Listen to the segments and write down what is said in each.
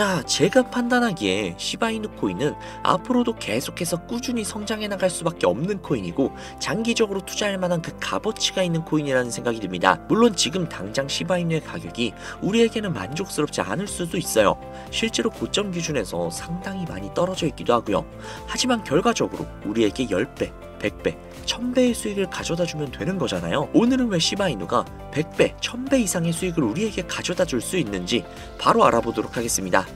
자, 제가 판단하기에 시바이누 코인은 앞으로도 계속해서 꾸준히 성장해 나갈 수밖에 없는 코인이고 장기적으로 투자할 만한 그 값어치가 있는 코인이라는 생각이 듭니다. 물론 지금 당장 시바이누의 가격이 우리에게는 만족스럽지 않을 수도 있어요. 실제로 고점 기준에서 상당히 많이 떨어져 있기도 하고요. 하지만 결과적으로 우리에게 10배, 100배, 1000배의 수익을 가져다 주면 되는 거잖아요. 오늘은 왜 시바이누가 100배, 1000배 이상의 수익을 우리에게 가져다 줄 수 있는지 바로 알아보도록 하겠습니다.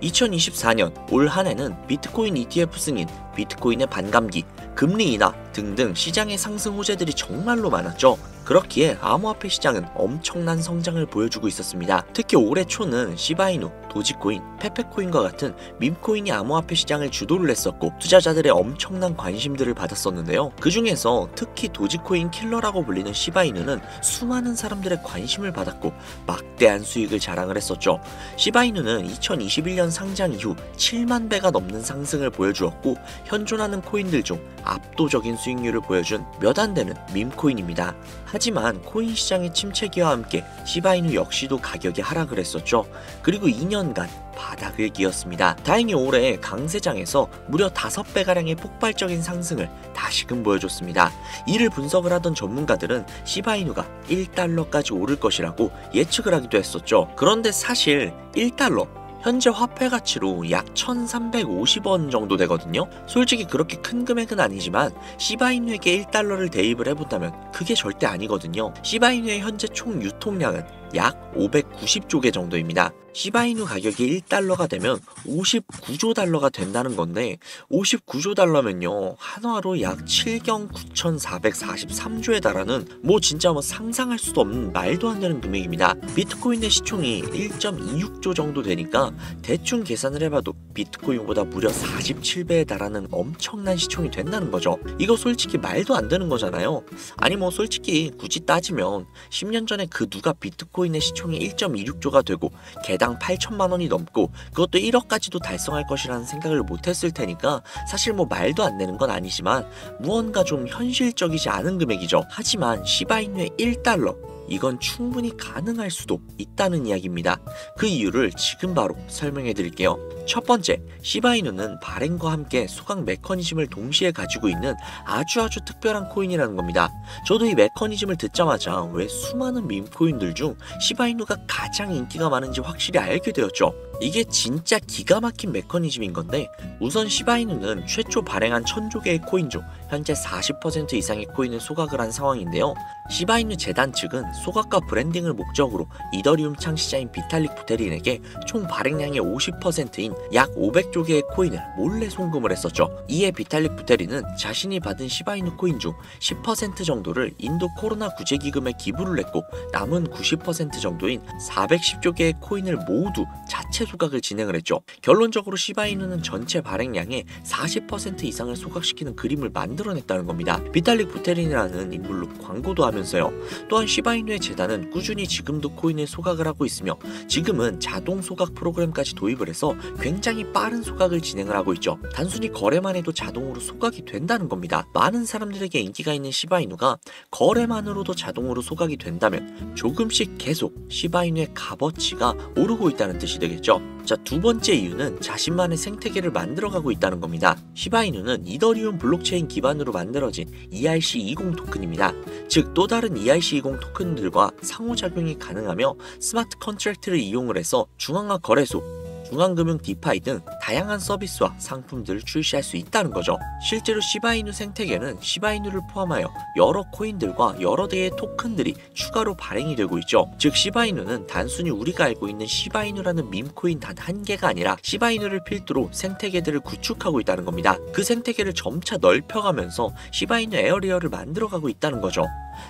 2024년 올 한해는 비트코인 ETF 승인, 비트코인의 반감기, 금리 인하 등등 시장의 상승 호재들이 정말로 많았죠. 그렇기에 암호화폐 시장은 엄청난 성장을 보여주고 있었습니다. 특히 올해 초는 시바이누, 도지코인, 페페코인과 같은 밈코인이 암호화폐 시장을 주도를 했었고 투자자들의 엄청난 관심들을 받았었는데요. 그 중에서 특히 도지코인 킬러라고 불리는 시바이누는 수많은 사람들의 관심을 받았고 막대한 수익을 자랑을 했었죠. 시바이누는 2021년 상장 이후 7만 배가 넘는 상승을 보여주었고 현존하는 코인들 중 압도적인 수익률을 보여준 몇 안 되는 밈코인입니다. 하지만 코인 시장의 침체기와 함께 시바이누 역시도 가격이 하락을 했었죠. 그리고 2년간 바닥을 기었습니다. 다행히 올해 강세장에서 무려 5배가량의 폭발적인 상승을 다시금 보여줬습니다. 이를 분석을 하던 전문가들은 시바이누가 1달러까지 오를 것이라고 예측을 하기도 했었죠. 그런데 사실 1달러 현재 화폐 가치로 약 1350원 정도 되거든요. 솔직히 그렇게 큰 금액은 아니지만 시바이누에게 1달러를 대입을 해본다면 그게 절대 아니거든요. 시바이누의 현재 총 유통량은 약 590조 개 정도입니다. 시바이누 가격이 1달러가 되면 59조 달러가 된다는 건데 59조 달러면요 한화로 약 7경 9,443조에 달하는 뭐 진짜 뭐 상상할 수도 없는 말도 안 되는 금액입니다. 비트코인의 시총이 1.26조 정도 되니까 대충 계산을 해봐도 비트코인보다 무려 47배에 달하는 엄청난 시총이 된다는 거죠. 이거 솔직히 말도 안 되는 거잖아요. 아니 뭐 솔직히 굳이 따지면 10년 전에 그 누가 비트코인의 시총이 1.26조가 되고 개당 8천만 원이 넘고 그것도 1억까지도 달성할 것이라는 생각을 못했을 테니까 사실 뭐 말도 안 되는 건 아니지만 무언가 좀 현실적이지 않은 금액이죠. 하지만 시바이누의 1달러 이건 충분히 가능할 수도 있다는 이야기입니다. 그 이유를 지금 바로 설명해 드릴게요. 첫 번째, 시바이누는 발행과 함께 소각 메커니즘을 동시에 가지고 있는 아주 아주 특별한 코인이라는 겁니다. 저도 이 메커니즘을 듣자마자 왜 수많은 밈코인들 중 시바이누가 가장 인기가 많은지 확실히 알게 되었죠. 이게 진짜 기가 막힌 메커니즘인 건데 우선 시바이누는 최초 발행한 천조 개의 코인 중 현재 40% 이상의 코인을 소각을 한 상황인데요. 시바이누 재단 측은 소각과 브랜딩을 목적으로 이더리움 창시자인 비탈릭 부테린에게 총 발행량의 50%인 약 500조 개의 코인을 몰래 송금을 했었죠. 이에 비탈릭 부테린은 자신이 받은 시바이누 코인 중 10% 정도를 인도 코로나 구제기금에 기부를 했고 남은 90% 정도인 410조 개의 코인을 모두 자체 소각을 진행을 했죠. 결론적으로 시바이누는 전체 발행량의 40% 이상을 소각시키는 그림을 만들어냈다는 겁니다. 비탈릭 부테린이라는 인물로 광고도 하면서요. 또한 시바이누의 재단은 꾸준히 지금도 코인을 소각을 하고 있으며 지금은 자동 소각 프로그램까지 도입을 해서 굉장히 빠른 소각을 진행을 하고 있죠. 단순히 거래만 해도 자동으로 소각이 된다는 겁니다. 많은 사람들에게 인기가 있는 시바이누가 거래만으로도 자동으로 소각이 된다면 조금씩 계속 시바이누의 값어치가 오르고 있다는 뜻이 되겠죠. 자, 두 번째 이유는 자신만의 생태계를 만들어가고 있다는 겁니다. 시바이누는 이더리움 블록체인 기반으로 만들어진 ERC20 토큰입니다. 즉, 또 다른 ERC20 토큰들과 상호작용이 가능하며 smart contract를 이용을 해서 중앙화 거래소, 중앙금융 DeFi 등 다양한 서비스와 상품들을 출시할 수 있다는 거죠. 실제로 시바이누 생태계는 시바이누를 포함하여 여러 코인들과 여러 대의 토큰들이 추가로 발행이 되고 있죠. 즉 시바이누는 단순히 우리가 알고 있는 시바이누라는 밈코인 단 한 개가 아니라 시바이누를 필두로 생태계들을 구축하고 있다는 겁니다. 그 생태계를 점차 넓혀가면서 시바이누 area를 만들어가고 있다는 거죠.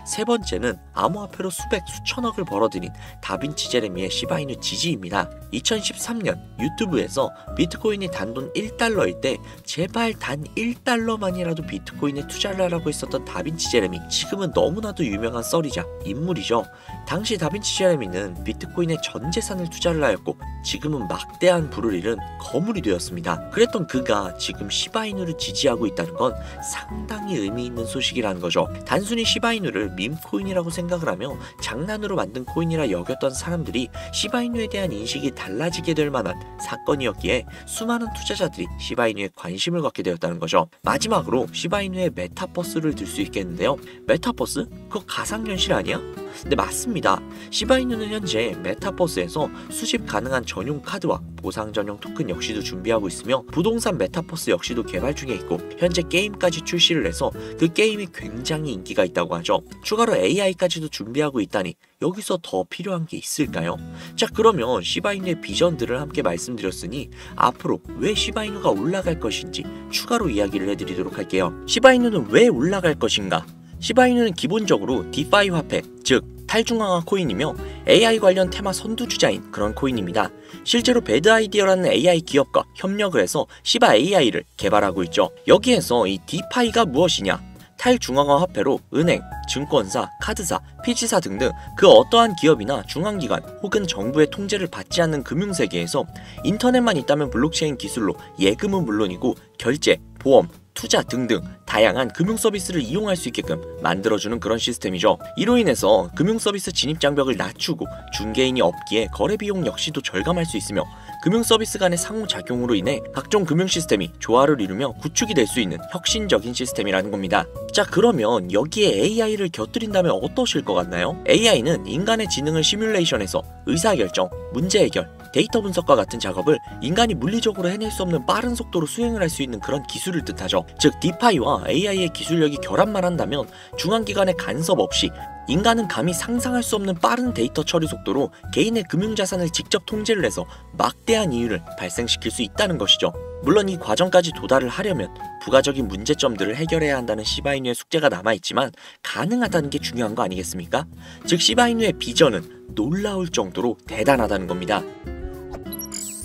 세 번째는 암호화폐로 수백 수천억을 벌어들인 다빈치 제레미의 시바이누 지지입니다. 2013년 유튜브에서 비트코인이 단돈 1달러일 때 제발 단 1달러만이라도 비트코인에 투자를 하라고 했었던 다빈치 제레미 지금은 너무나도 유명한 썰이자 인물이죠. 당시 다빈치 제레미는 비트코인에 전 재산을 투자를 하였고 지금은 막대한 부를 잃은 거물이 되었습니다. 그랬던 그가 지금 시바이누를 지지하고 있다는 건 상당히 의미 있는 소식이라는 거죠. 단순히 시바이누 시바이누를 밈코인이라고 생각을 하며 장난으로 만든 코인이라 여겼던 사람들이 시바이누에 대한 인식이 달라지게 될 만한 사건이었기에 수많은 투자자들이 시바이누에 관심을 갖게 되었다는 거죠. 마지막으로 시바이누의 메타버스를 들 수 있겠는데요. 메타버스? 그거 가상현실 아니야? 네 맞습니다. 시바이누는 현재 메타버스에서 수집 가능한 전용 카드와 보상 전용 토큰 역시도 준비하고 있으며 부동산 메타버스 역시도 개발 중에 있고 현재 게임까지 출시를 해서 그 게임이 굉장히 인기가 있다고 하죠. 추가로 AI까지도 준비하고 있다니 여기서 더 필요한 게 있을까요? 자 그러면 시바이누의 비전들을 함께 말씀드렸으니 앞으로 왜 시바이누가 올라갈 것인지 추가로 이야기를 해드리도록 할게요. 시바이누는 왜 올라갈 것인가? 시바이누는 기본적으로 DeFi 화폐, 즉 탈중앙화 코인이며 AI 관련 테마 선두주자인 그런 코인입니다. 실제로 Bad Idea라는 AI 기업과 협력을 해서 시바 AI를 개발하고 있죠. 여기에서 이 DeFi가 무엇이냐? 탈중앙화 화폐로 은행, 증권사, 카드사, PG사 등등 그 어떠한 기업이나 중앙기관 혹은 정부의 통제를 받지 않는 금융세계에서 인터넷만 있다면 블록체인 기술로 예금은 물론이고 결제, 보험, 투자 등등 다양한 금융 서비스를 이용할 수 있게끔 만들어주는 그런 시스템이죠. 이로 인해서 금융 서비스 진입 장벽을 낮추고 중개인이 없기에 거래 비용 역시도 절감할 수 있으며 금융 서비스 간의 상호작용으로 인해 각종 금융 시스템이 조화를 이루며 구축이 될 수 있는 혁신적인 시스템이라는 겁니다. 자 그러면 여기에 AI를 곁들인다면 어떠실 것 같나요? AI는 인간의 지능을 시뮬레이션해서 의사결정, 문제 해결, 데이터 분석과 같은 작업을 인간이 물리적으로 해낼 수 없는 빠른 속도로 수행을 할 수 있는 그런 기술을 뜻하죠. 즉 DeFi와 AI의 기술력이 결합만 한다면 중앙기관의 간섭 없이 인간은 감히 상상할 수 없는 빠른 데이터 처리 속도로 개인의 금융자산을 직접 통제를 해서 막대한 이윤을 발생시킬 수 있다는 것이죠. 물론 이 과정까지 도달을 하려면 부가적인 문제점들을 해결해야 한다는 시바이누의 숙제가 남아있지만 가능하다는 게 중요한 거 아니겠습니까? 즉 시바이누의 비전은 놀라울 정도로 대단하다는 겁니다.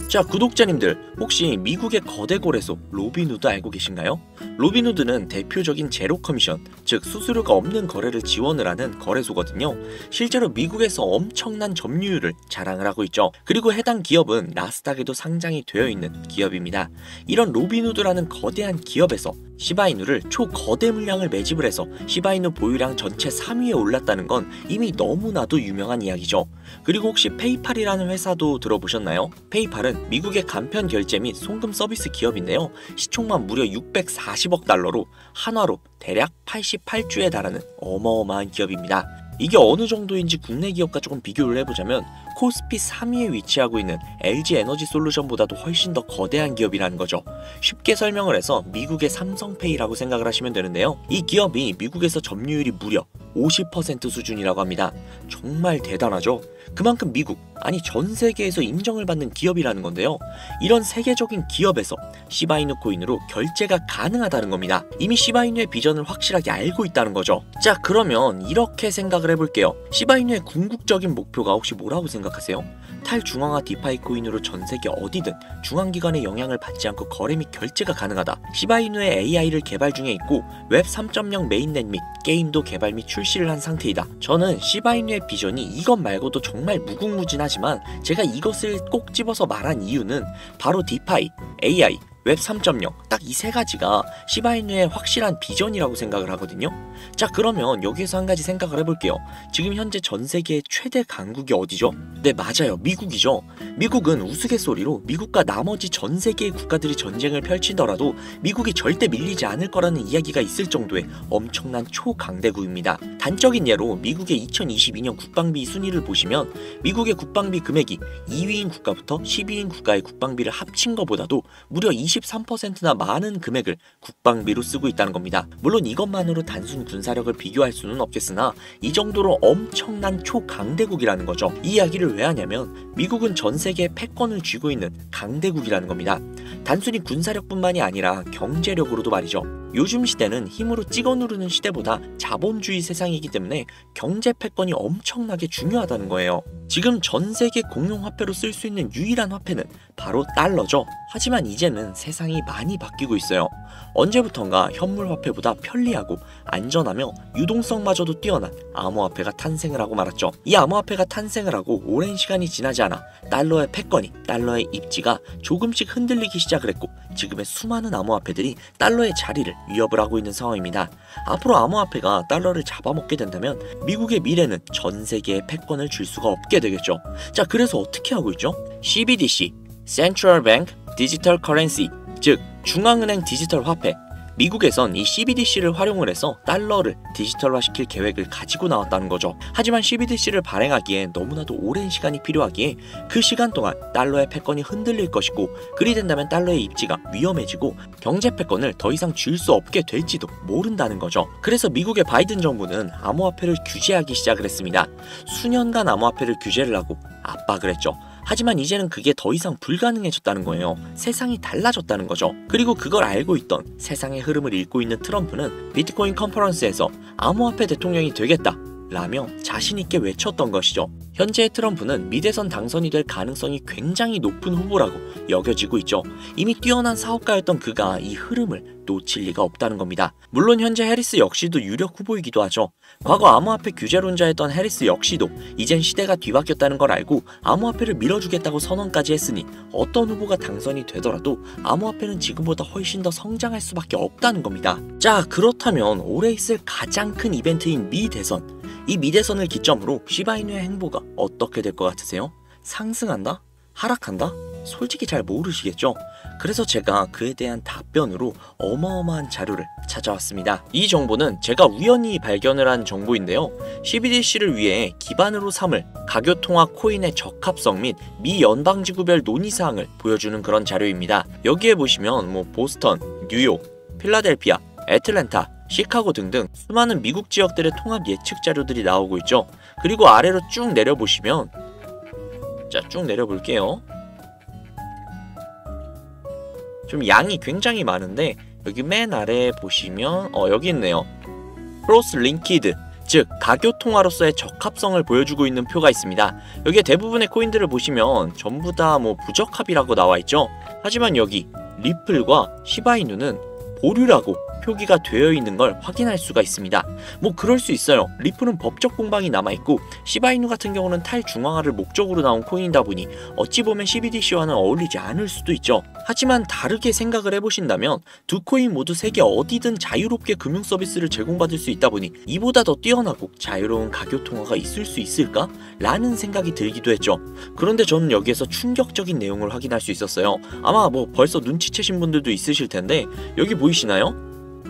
자 구독자님들 혹시 미국의 거대 거래소 로빈후드 알고 계신가요? 로빈후드는 대표적인 zero commission 즉 수수료가 없는 거래를 지원을 하는 거래소거든요 실제로 미국에서 엄청난 점유율을 자랑을 하고 있죠 그리고 해당 기업은 나스닥에도 상장이 되어 있는 기업입니다 이런 로비누드라는 거대한 기업에서 시바이누를 초거대 물량을 매집을 해서 시바이누 보유량 전체 3위에 올랐다는 건 이미 너무나도 유명한 이야기죠. 그리고 혹시 페이팔이라는 회사도 들어보셨나요? 페이팔은 미국의 간편 결제 및 송금 서비스 기업인데요. 시총만 무려 640억 달러로 한화로 대략 88주에 달하는 어마어마한 기업입니다. 이게 어느 정도인지 국내 기업과 조금 비교를 해보자면 코스피 3위에 위치하고 있는 LG 에너지 솔루션보다도 훨씬 더 거대한 기업이라는 거죠. 쉽게 설명을 해서 미국의 삼성페이라고 생각을 하시면 되는데요. 이 기업이 미국에서 점유율이 무려 50% 수준이라고 합니다. 정말 대단하죠? 그만큼 미국, 아니 전 세계에서 인정을 받는 기업이라는 건데요. 이런 세계적인 기업에서 시바이누 코인으로 결제가 가능하다는 겁니다. 이미 시바이누의 비전을 확실하게 알고 있다는 거죠. 자, 그러면 이렇게 생각을 해볼게요. 시바이누의 궁극적인 목표가 혹시 뭐라고 생각하세요? 탈중앙화 DeFi 코인으로 전 세계 어디든 중앙기관의 영향을 받지 않고 거래 및 결제가 가능하다. 시바이누의 AI를 개발 중에 있고 웹 3.0 mainnet 및 게임도 개발 및 출시를 한 상태이다. 저는 시바이누의 비전이 이것 말고도 정말 무궁무진하지만 제가 이것을 꼭 집어서 말한 이유는 바로 DeFi, AI, 웹 3.0 딱 이 세 가지가 시바이누의 확실한 비전이라고 생각을 하거든요. 자 그러면 여기에서 한 가지 생각을 해볼게요. 지금 현재 전 세계의 최대 강국이 어디죠? 네 맞아요 미국이죠. 미국은 우스갯소리로 미국과 나머지 전 세계의 국가들이 전쟁을 펼치더라도 미국이 절대 밀리지 않을 거라는 이야기가 있을 정도의 엄청난 초강대국입니다. 단적인 예로 미국의 2022년 국방비 순위를 보시면 미국의 국방비 금액이 2위인 국가부터 10위인 국가의 국방비를 합친 것보다도 무려 23%나 많은 금액을 국방비로 쓰고 있다는 겁니다. 물론 이것만으로 단순 군사력을 비교할 수는 없겠으나 이 정도로 엄청난 초강대국이라는 거죠. 이 이야기를 왜 하냐면 미국은 전 세계의 패권을 쥐고 있는 강대국이라는 겁니다. 단순히 군사력뿐만이 아니라 경제력으로도 말이죠. 요즘 시대는 힘으로 찍어 누르는 시대보다 자본주의 세상이기 때문에 경제 패권이 엄청나게 중요하다는 거예요. 지금 전 세계 공용 화폐로 쓸 수 있는 유일한 화폐는 바로 달러죠. 하지만 이제는 세상이 많이 바뀌고 있어요. 언제부턴가 현물 화폐보다 편리하고 안전하며 유동성마저도 뛰어난 암호화폐가 탄생을 하고 말았죠. 이 암호화폐가 탄생을 하고 오랜 시간이 지나지 않아 달러의 패권이 달러의 입지가 조금씩 흔들리기 시작을 했고 지금의 수많은 암호화폐들이 달러의 자리를 위협을 하고 있는 상황입니다. 앞으로 암호화폐가 달러를 잡아먹게 된다면 미국의 미래는 전 세계에 패권을 줄 수가 없게 되겠죠. 자, 그래서 어떻게 하고 있죠? CBDC, Central Bank Digital Currency, 즉 중앙은행 디지털 화폐 미국에선 이 CBDC를 활용을 해서 달러를 디지털화시킬 계획을 가지고 나왔다는 거죠. 하지만 CBDC를 발행하기엔 너무나도 오랜 시간이 필요하기에 그 시간 동안 달러의 패권이 흔들릴 것이고 그리 된다면 달러의 입지가 위험해지고 경제 패권을 더 이상 줄 수 없게 될지도 모른다는 거죠. 그래서 미국의 바이든 정부는 암호화폐를 규제하기 시작을 했습니다. 수년간 암호화폐를 규제를 하고 압박을 했죠. 하지만 이제는 그게 더 이상 불가능해졌다는 거예요. 세상이 달라졌다는 거죠. 그리고 그걸 알고 있던 세상의 흐름을 읽고 있는 트럼프는 비트코인 컨퍼런스에서 암호화폐 대통령이 되겠다. 라며 자신있게 외쳤던 것이죠. 현재 트럼프는 미대선 당선이 될 가능성이 굉장히 높은 후보라고 여겨지고 있죠. 이미 뛰어난 사업가였던 그가 이 흐름을 놓칠 리가 없다는 겁니다. 물론 현재 해리스 역시도 유력 후보이기도 하죠. 과거 암호화폐 규제론자였던 해리스 역시도 이젠 시대가 뒤바뀌었다는 걸 알고 암호화폐를 밀어주겠다고 선언까지 했으니 어떤 후보가 당선이 되더라도 암호화폐는 지금보다 훨씬 더 성장할 수밖에 없다는 겁니다. 자 그렇다면 올해 있을 가장 큰 이벤트인 미 대선 이 미대선을 기점으로 시바이누의 행보가 어떻게 될 것 같으세요? 상승한다? 하락한다? 솔직히 잘 모르시겠죠? 그래서 제가 그에 대한 답변으로 어마어마한 자료를 찾아왔습니다. 이 정보는 제가 우연히 발견을 한 정보인데요. CBDC를 위해 기반으로 삼을 가교통화 코인의 적합성 및 미 연방지구별 논의사항을 보여주는 그런 자료입니다. 여기에 보시면 뭐 보스턴, 뉴욕, 필라델피아, 애틀랜타, 시카고 등등 수많은 미국 지역들의 통합 예측 자료들이 나오고 있죠. 그리고 아래로 쭉 내려보시면 자, 쭉 내려볼게요. 좀 양이 굉장히 많은데 여기 맨 아래에 보시면 어 여기 있네요. cross linked 즉 가교 통화로서의 적합성을 보여주고 있는 표가 있습니다. 여기에 대부분의 코인들을 보시면 전부 다 뭐 부적합이라고 나와 있죠. 하지만 여기 리플과 시바이누는 보류라고 표기가 되어 있는 걸 확인할 수가 있습니다. 뭐 그럴 수 있어요. 리플은 법적 공방이 남아있고 시바이누 같은 경우는 탈중앙화를 목적으로 나온 코인이다 보니 어찌 보면 CBDC와는 어울리지 않을 수도 있죠. 하지만 다르게 생각을 해보신다면 두 코인 모두 세계 어디든 자유롭게 금융 서비스를 제공받을 수 있다 보니 이보다 더 뛰어나고 자유로운 가교 통화가 있을 수 있을까? 라는 생각이 들기도 했죠. 그런데 저는 여기에서 충격적인 내용을 확인할 수 있었어요. 아마 뭐 벌써 눈치채신 분들도 있으실 텐데 여기 보이시나요?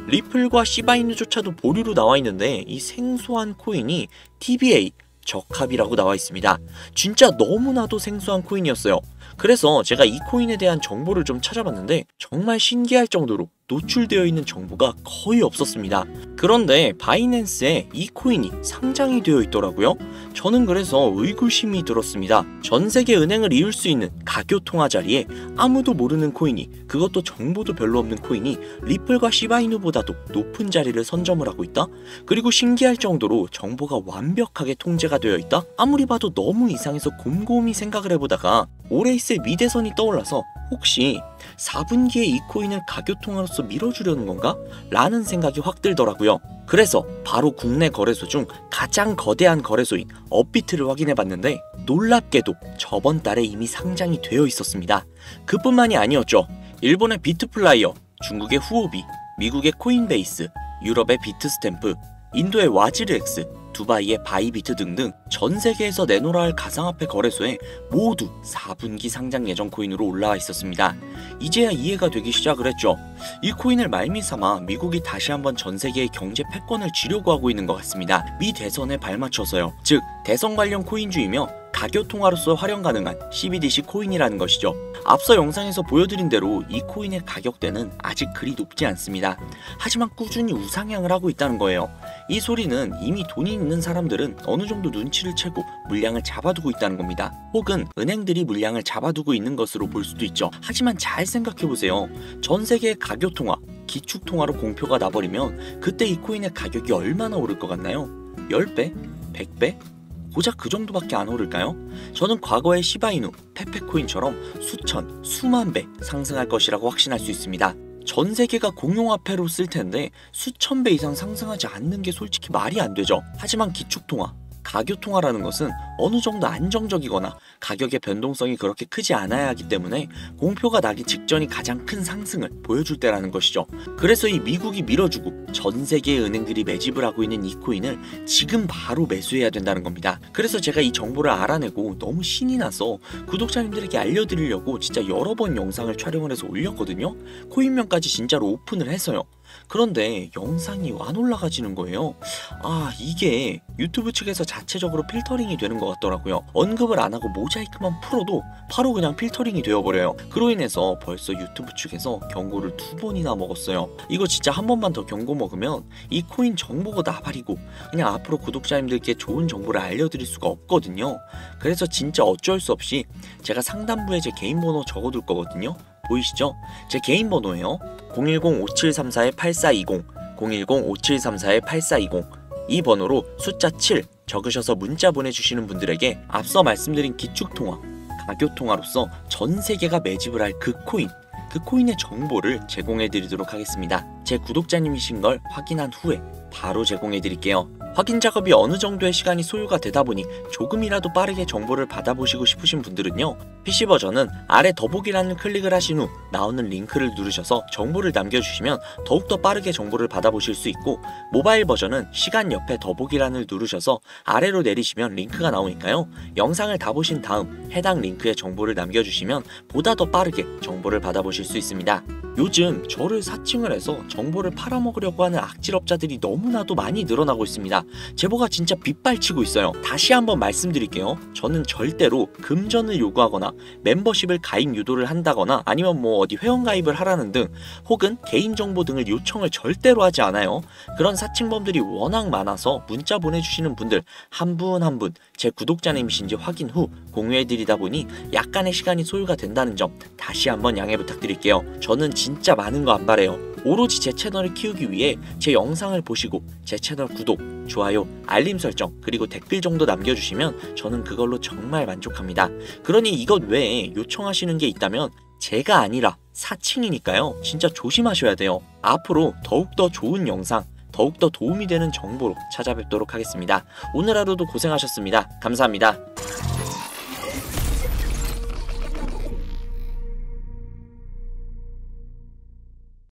리플과 시바이누조차도 보류로 나와 있는데 이 생소한 코인이 TBA 적합이라고 나와 있습니다. 진짜 너무나도 생소한 코인이었어요. 그래서 제가 이 코인에 대한 정보를 좀 찾아봤는데 정말 신기할 정도로 노출되어 있는 정보가 거의 없었습니다. 그런데 바이낸스에 이 코인이 상장이 되어 있더라고요. 저는 그래서 의구심이 들었습니다. 전 세계 은행을 이을 수 있는 가교 통화 자리에 아무도 모르는 코인이 그것도 정보도 별로 없는 코인이 리플과 시바이누보다도 높은 자리를 선점을 하고 있다? 그리고 신기할 정도로 정보가 완벽하게 통제가 되어 있다? 아무리 봐도 너무 이상해서 곰곰이 생각을 해보다가 있을 미대선이 떠올라서 혹시 4분기에 이 코인을 가교통화로서 밀어주려는 건가? 라는 생각이 확 들더라고요. 그래서 바로 국내 거래소 중 가장 거대한 거래소인 업비트를 확인해 봤는데 놀랍게도 저번 달에 이미 상장이 되어 있었습니다. 그뿐만이 아니었죠. 일본의 비트플라이어, 중국의 후오비, 미국의 코인베이스, 유럽의 비트스탬프, 인도의 와지르엑스, 두바이의 바이비트 등등 전 세계에서 내놓으라 할 가상화폐 거래소에 모두 4분기 상장 예정 코인으로 올라와 있었습니다. 이제야 이해가 되기 시작을 했죠. 이 코인을 말미삼아 미국이 다시 한번 전 세계의 경제 패권을 쥐려고 하고 있는 것 같습니다. 미 대선에 발맞춰서요. 즉 대선 관련 코인주이며 가교통화로서 활용 가능한 CBDC 코인이라는 것이죠. 앞서 영상에서 보여드린 대로 이 코인의 가격대는 아직 그리 높지 않습니다. 하지만 꾸준히 우상향을 하고 있다는 거예요. 이 소리는 이미 돈이 있는 사람들은 어느 정도 눈치를 채고 물량을 잡아두고 있다는 겁니다. 혹은 은행들이 물량을 잡아두고 있는 것으로 볼 수도 있죠. 하지만 잘 생각해보세요. 전 세계의 가교통화, 기축통화로 공표가 나버리면 그때 이 코인의 가격이 얼마나 오를 것 같나요? 10배? 100배? 고작 그 정도밖에 안 오를까요? 저는 과거의 시바이누, 페페코인처럼 수천, 수만 배 상승할 것이라고 확신할 수 있습니다. 전 세계가 공용화폐로 쓸 텐데 수천 배 이상 상승하지 않는 게 솔직히 말이 안 되죠. 하지만 기축통화, 가교통화라는 것은 어느 정도 안정적이거나 가격의 변동성이 그렇게 크지 않아야 하기 때문에 공표가 나기 직전이 가장 큰 상승을 보여줄 때라는 것이죠. 그래서 이 미국이 밀어주고 전 세계의 은행들이 매집을 하고 있는 이 코인을 지금 바로 매수해야 된다는 겁니다. 그래서 제가 이 정보를 알아내고 너무 신이 나서 구독자님들에게 알려드리려고 진짜 여러 번 영상을 촬영을 해서 올렸거든요. 코인명까지 진짜로 오픈을 해서요. 그런데 영상이 안 올라가지는 거예요. 아, 이게 유튜브 측에서 자체적으로 필터링이 되는 것 같더라고요. 언급을 안 하고 모자이크만 풀어도 바로 그냥 필터링이 되어버려요. 그로 인해서 벌써 유튜브 측에서 경고를 두 번이나 먹었어요. 이거 진짜 한 번만 더 경고 먹으면 이 코인 정보가 나발이고 그냥 앞으로 구독자님들께 좋은 정보를 알려드릴 수가 없거든요. 그래서 진짜 어쩔 수 없이 제가 상단부에 제 개인 번호 적어둘 거거든요. 보이시죠? 제 개인 번호예요. 010-5734-8420 010-5734-8420 이 번호로 숫자 7 적으셔서 문자 보내주시는 분들에게 앞서 말씀드린 기축통화, 가교통화로서 전 세계가 매집을 할 그 코인 그 코인의 정보를 제공해 드리도록 하겠습니다. 제 구독자님이신 걸 확인한 후에 바로 제공해 드릴게요. 확인 작업이 어느 정도의 시간이 소요가 되다 보니 조금이라도 빠르게 정보를 받아보시고 싶으신 분들은요. PC 버전은 아래 더보기란을 클릭을 하신 후 나오는 링크를 누르셔서 정보를 남겨주시면 더욱더 빠르게 정보를 받아보실 수 있고 모바일 버전은 시간 옆에 더보기란을 누르셔서 아래로 내리시면 링크가 나오니까요. 영상을 다 보신 다음 해당 링크에 정보를 남겨주시면 보다 더 빠르게 정보를 받아보실 수 있습니다. 요즘 저를 사칭을 해서 정보를 팔아먹으려고 하는 악질업자들이 너무나도 많이 늘어나고 있습니다. 제보가 진짜 빗발치고 있어요. 다시 한번 말씀드릴게요. 저는 절대로 금전을 요구하거나 멤버십을 가입 유도를 한다거나 아니면 뭐 어디 회원 가입을 하라는 등 혹은 개인정보 등을 요청을 절대로 하지 않아요. 그런 사칭범들이 워낙 많아서 문자 보내주시는 분들 한 분 한 분 제 구독자님이신지 확인 후 공유해드리다 보니 약간의 시간이 소요가 된다는 점 다시 한번 양해 부탁드릴게요. 저는 진짜 많은 거 안 바래요. 오로지 제 채널을 키우기 위해 제 영상을 보시고 제 채널 구독, 좋아요, 알림 설정, 그리고 댓글 정도 남겨주시면 저는 그걸로 정말 만족합니다. 그러니 이것 외에 요청하시는 게 있다면 제가 아니라 사칭이니까요. 진짜 조심하셔야 돼요. 앞으로 더욱더 좋은 영상, 더욱더 도움이 되는 정보로 찾아뵙도록 하겠습니다. 오늘 하루도 고생하셨습니다. 감사합니다.